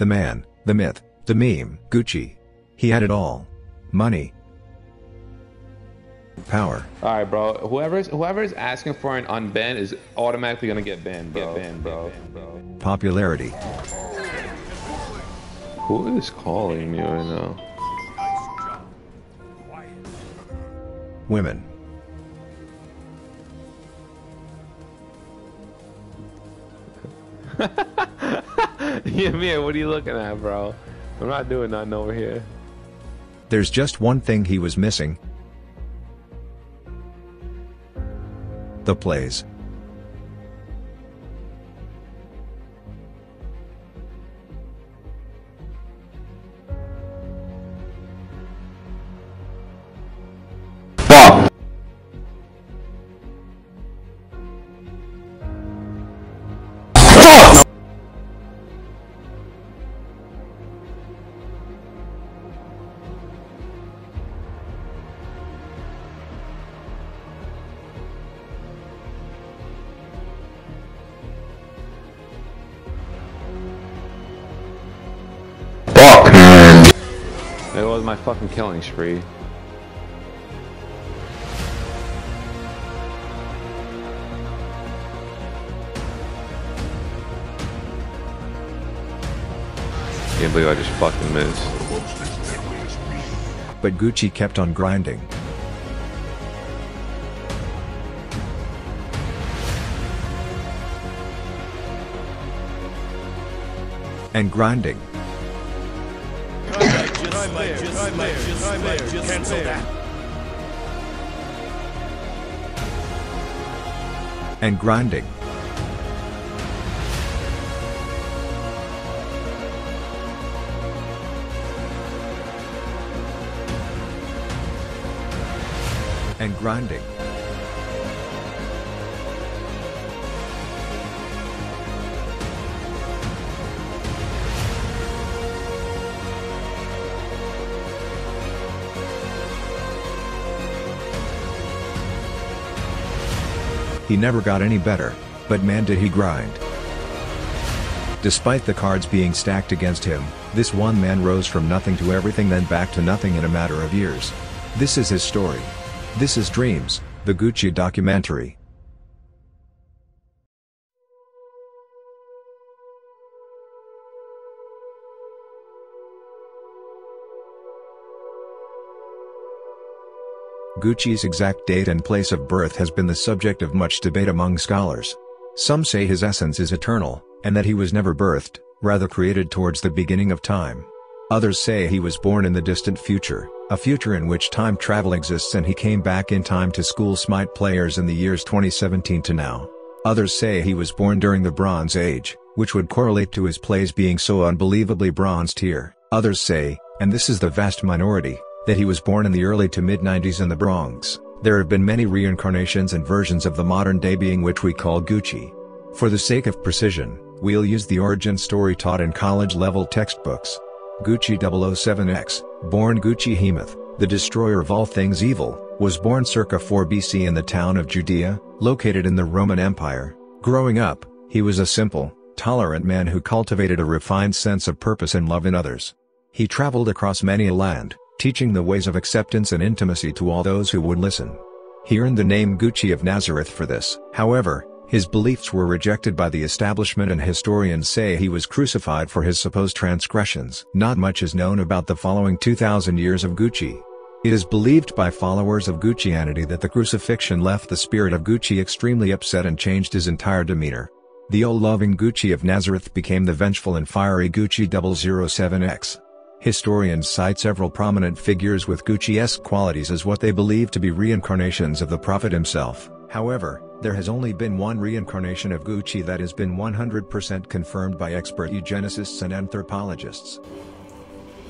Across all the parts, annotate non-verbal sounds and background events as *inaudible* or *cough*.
The man, the myth, the meme, Gucci. He had it all. Money. Power. All right, bro. Whoever's whoever's asking for an unban is automatically gonna get banned, bro. Get banned, bro. Popularity. Who is calling me right now? Women. *laughs* yeah, man. What are you looking at, bro? I'm not doing nothing over here. There's just one thing he was missing. The plays. My fucking killing spree. Can't believe I just fucking missed. But Gucci kept on grinding. And grinding. And grinding. And grinding. He never got any better, but man did he grind. Despite the cards being stacked against him, this one man rose from nothing to everything then back to nothing in a matter of years. This is his story. This is Dreams, the Gucci documentary. Gucci's exact date and place of birth has been the subject of much debate among scholars. Some say his essence is eternal, and that he was never birthed, rather created towards the beginning of time. Others say he was born in the distant future, a future in which time travel exists and he came back in time to school Smite players in the years 2017 to now. Others say he was born during the Bronze Age, which would correlate to his plays being so unbelievably bronzed here. Others say, and this is the vast minority, that he was born in the early to mid-90s in the Bronx. There have been many reincarnations and versions of the modern-day being which we call Gucci. For the sake of precision, we'll use the origin story taught in college-level textbooks. Gucci 007X, born Gucci Hemoth, the destroyer of all things evil, was born circa 4 BC in the town of Judea, located in the Roman Empire. Growing up, he was a simple, tolerant man who cultivated a refined sense of purpose and love in others. He traveled across many a land, teaching the ways of acceptance and intimacy to all those who would listen. He earned the name Gucci of Nazareth for this. However, his beliefs were rejected by the establishment and historians say he was crucified for his supposed transgressions. Not much is known about the following 2000 years of Gucci. It is believed by followers of Guccianity that the crucifixion left the spirit of Gucci extremely upset and changed his entire demeanor. The old loving Gucci of Nazareth became the vengeful and fiery Gucci 007X. Historians cite several prominent figures with Gucci-esque qualities as what they believe to be reincarnations of the Prophet himself. However, there has only been one reincarnation of Gucci that has been 100% confirmed by expert eugenicists and anthropologists.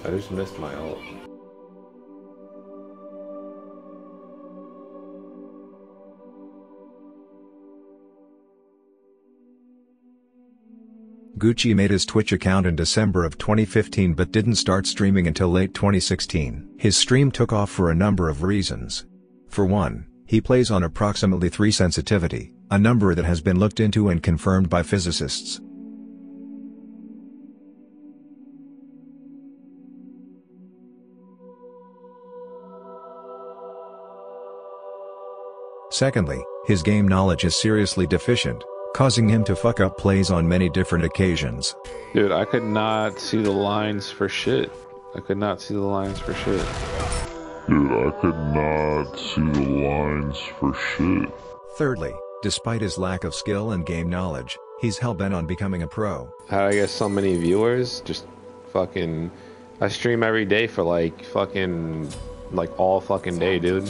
I just missed my ult. Gucci made his Twitch account in December of 2015 but didn't start streaming until late 2016. His stream took off for a number of reasons. For one, he plays on approximately 3 sensitivity, a number that has been looked into and confirmed by physicists. Secondly, his game knowledge is seriously deficient, causing him to fuck up plays on many different occasions. Dude, I could not see the lines for shit. I could not see the lines for shit. Dude, I could not see the lines for shit. Thirdly, despite his lack of skill and game knowledge, he's hell-bent on becoming a pro. How I get so many viewers? Just fucking. I stream every day for like fucking. Like all fucking day, dude.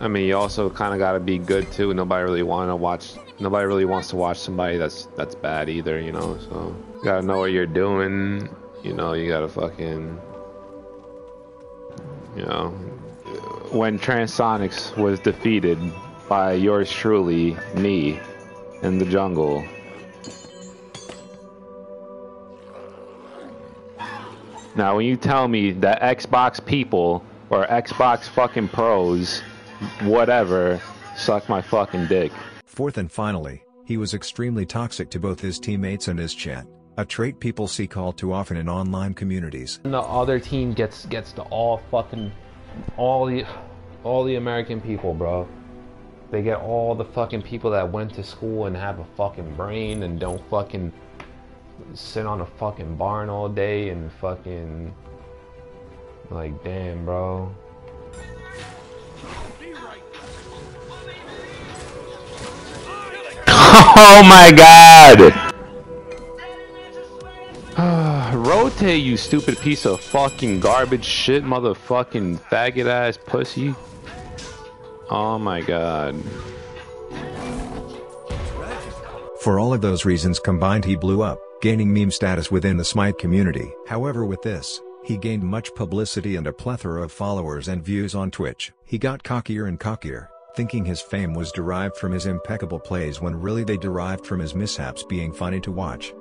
I mean, you also kind of gotta be good too. Nobody really want to watch. Nobody really wants to watch somebody that's that's bad either, you know. So you gotta know what you're doing. You know, you gotta fucking. You know, when Transonics was defeated by yours truly, me, in the jungle. Now, when you tell me that Xbox people or Xbox fucking pros, whatever, suck my fucking dick. Fourth and finally, he was extremely toxic to both his teammates and his chat, a trait people see all too often in online communities. And the other team gets gets to all fucking all the all the American people, bro. They get all the fucking people that went to school and have a fucking brain and don't fucking sit on a fucking barn all day and fucking like damn, bro. Oh my god! Ah, rotate, you stupid piece of fucking garbage shit, motherfucking faggot ass pussy. Oh my god. For all of those reasons combined he blew up, gaining meme status within the Smite community. However with this, he gained much publicity and a plethora of followers and views on Twitch. He got cockier and cockier, thinking his fame was derived from his impeccable plays when really they derived from his mishaps being funny to watch.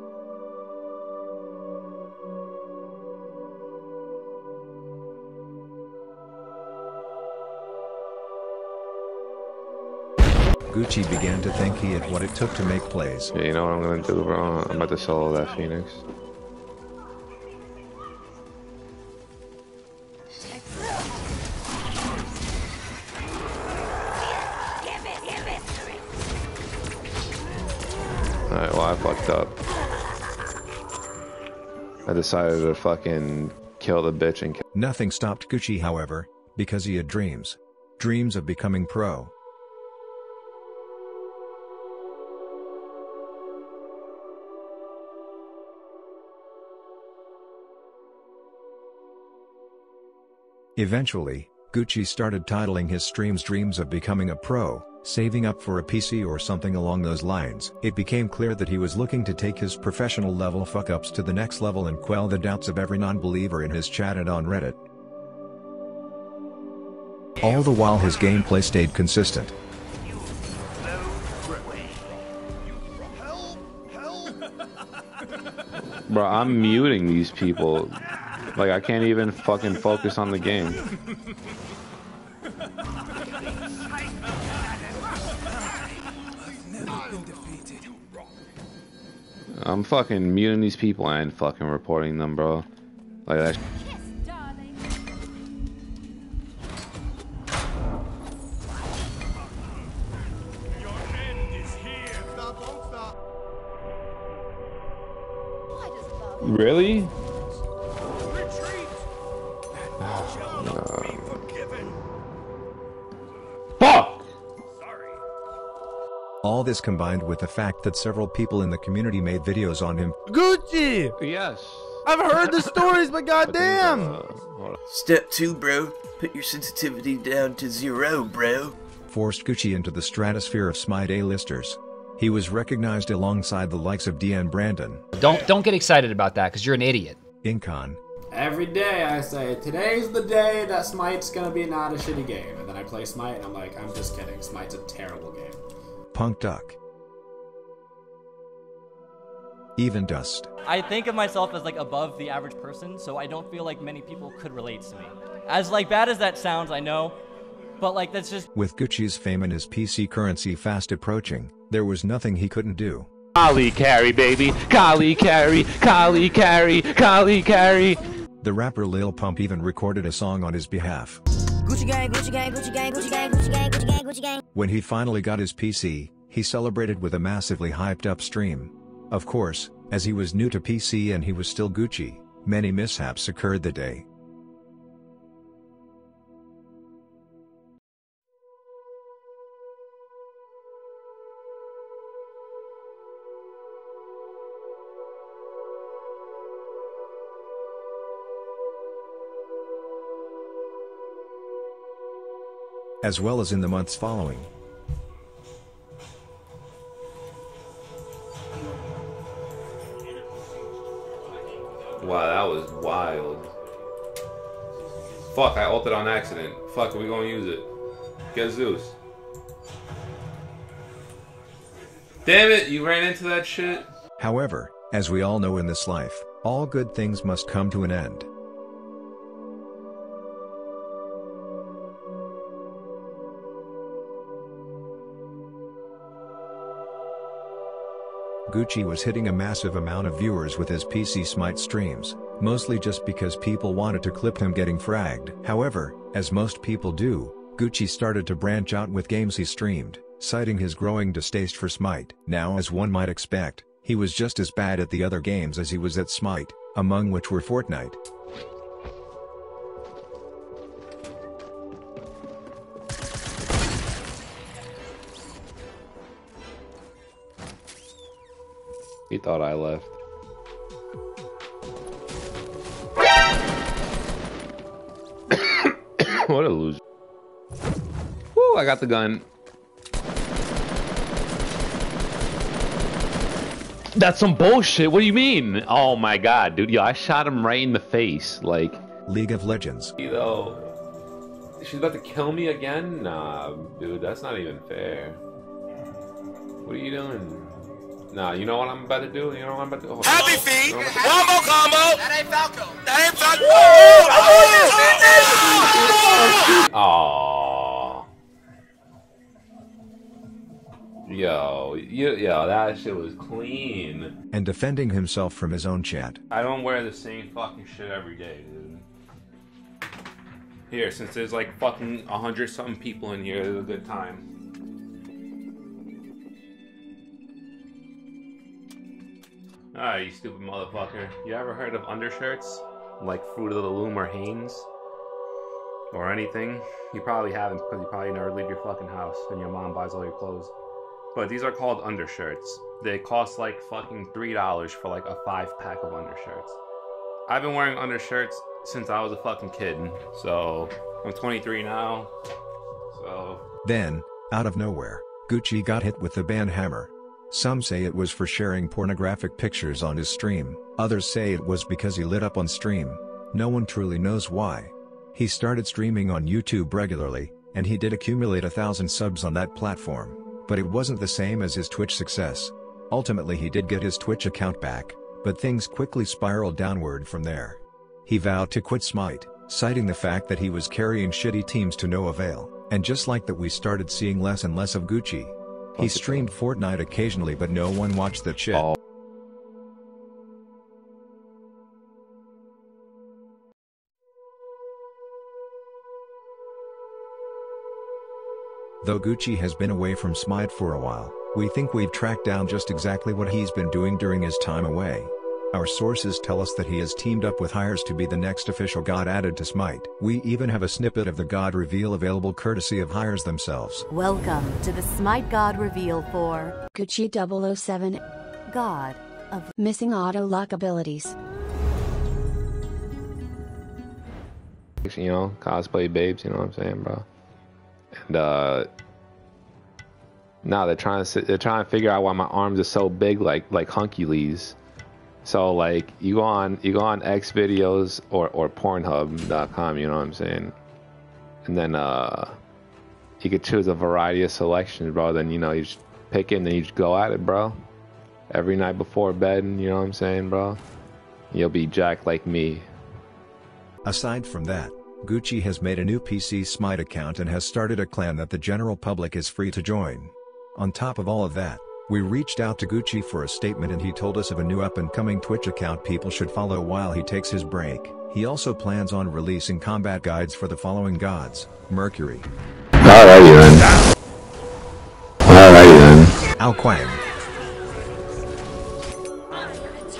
Gucci began to think he had what it took to make plays. Yeah, you know what I'm gonna do, bro? I'm about to solo that Phoenix. Decided to fucking kill the bitch and kill Nothing stopped Gucci however, because he had dreams. Dreams of becoming pro. Eventually, Gucci started titling his streams Dreams of Becoming a Pro, saving up for a PC or something along those lines. It became clear that he was looking to take his professional level fuck-ups to the next level and quell the doubts of every non-believer in his chat and on Reddit. All the while his gameplay stayed consistent. Bro, I'm muting these people. Like, I can't even fucking focus on the game. I'm fucking muting these people and fucking reporting them, bro. Like that. Really? All this combined with the fact that several people in the community made videos on him Gucci! Yes. I've heard the *laughs* stories, but goddamn! Uh. Step 2, bro. Put your sensitivity down to zero, bro. forced Gucci into the stratosphere of Smite A-listers. He was recognized alongside the likes of Deanne Brandon, Don't don't get excited about that because you're an idiot. Incon, Every day I say, today's the day that Smite's gonna be not a shitty game. And then I play Smite and I'm like, I'm just kidding. Smite's a terrible game. Punk Duck, even Dust. I think of myself as like above the average person, so I don't feel like many people could relate to me. As like bad as that sounds, I know, but like that's just With Gucci's fame and his PC currency fast approaching, there was nothing he couldn't do. Kali carry, baby. Kali carry. Kali carry. Kali carry. The rapper Lil Pump even recorded a song on his behalf. Gucci gang, Gucci gang, Gucci gang, Gucci gang, Gucci gang, Gucci gang, Gucci gang. When he finally got his PC, he celebrated with a massively hyped up stream. Of course, as he was new to PC and he was still Gucci, many mishaps occurred that day. As well as in the months following. Wow, that was wild. Fuck, I ulted on accident. Fuck, are we gonna use it. Get Zeus. Damn it, you ran into that shit? However, as we all know in this life, all good things must come to an end. Gucci was hitting a massive amount of viewers with his PC Smite streams, mostly just because people wanted to clip him getting fragged. However, as most people do, Gucci started to branch out with games he streamed, citing his growing distaste for Smite. Now as one might expect, he was just as bad at the other games as he was at Smite, among which were Fortnite. He thought I left. *coughs* what a loser. Woo, I got the gun. That's some bullshit. What do you mean? Oh my god, dude. Yo, I shot him right in the face. Like, League of Legends. you know, she's about to kill me again? Nah, dude, that's not even fair. What are you doing? Nah, you know what I'm about to do? You know what I'm about to do? Happy feet. One more combo. That ain't Falco. That ain't Falco. Aww. Yo, you, yo, that shit was clean. And defending himself from his own chat. I don't wear the same fucking shit every day, dude. Here, since there's like fucking a hundred something people in here, it's a good time. Ah, you stupid motherfucker. You ever heard of undershirts? Like Fruit of the Loom or Hanes? Or anything? You probably haven't because you probably never leave your fucking house and your mom buys all your clothes. But these are called undershirts. They cost like fucking $3 for like a five pack of undershirts. I've been wearing undershirts since I was a fucking kid. So I'm 23 now. So Then, out of nowhere, Gucci got hit with the ban hammer. Some say it was for sharing pornographic pictures on his stream, others say it was because he lit up on stream. No one truly knows why. He started streaming on YouTube regularly, and he did accumulate a thousand subs on that platform, but it wasn't the same as his Twitch success. Ultimately he did get his Twitch account back, but things quickly spiraled downward from there. He vowed to quit Smite, citing the fact that he was carrying shitty teams to no avail, and just like that we started seeing less and less of Gucci. He streamed Fortnite occasionally but no one watched that shit. Though Gucci has been away from Smite for a while, we think we've tracked down just exactly what he's been doing during his time away. Our sources tell us that he has teamed up with Hi-Rez to be the next official god added to Smite. We even have a snippet of the god reveal available courtesy of Hi-Rez themselves. Welcome to the Smite God reveal for Gucci 007, God of missing auto lock abilities. you know, cosplay babes, you know what I'm saying, bro? And uh now they're trying to they're trying to figure out why my arms are so big like like Hunkules. So like you go on you go on X videos or or Pornhub.com, you know what I'm saying? And then uh you could choose a variety of selections, bro. Then you know you just pick it and then you just go at it, bro. Every night before bed, and you know what I'm saying, bro? You'll be jacked like me. Aside from that, Gucci has made a new PC Smite account and has started a clan that the general public is free to join. On top of all of that, we reached out to Gucci for a statement and he told us of a new up and coming Twitch account people should follow while he takes his break. He also plans on releasing combat guides for the following gods, Mercury, Alrighty then. Alrighty then. Ao Kuang,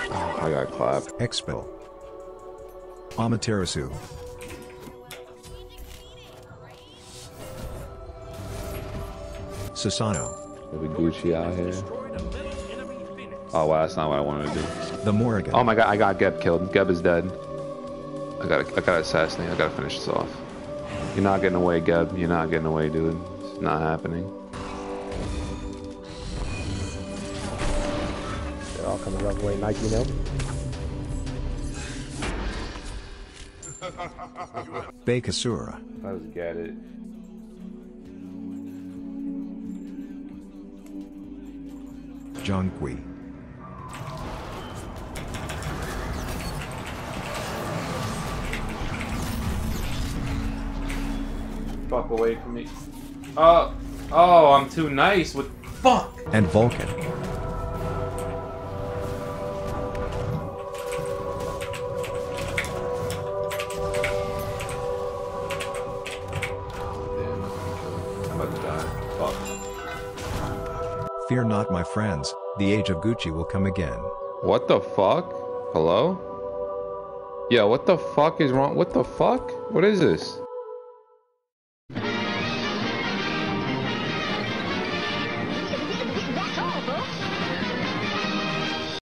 Oh, I got clapped. Expel, Amaterasu, Susano, Are we Gucci out here? Oh wow, that's not what I wanted to do. the Morrigan, Oh my god, I got Geb killed. Geb is dead. I gotta, I gotta assassinate. I gotta finish this off. You're not getting away, Geb. You're not getting away, dude. It's not happening. They're all coming rough way, Nike, you know? Bakasura, Let's get it. Fuck away from me. Oh, oh, I'm too nice with fuck. and Vulcan. Fear not, my friends, the age of Gucci will come again. What the fuck? Hello? Yeah, what the fuck is wrong? What the fuck? What is this?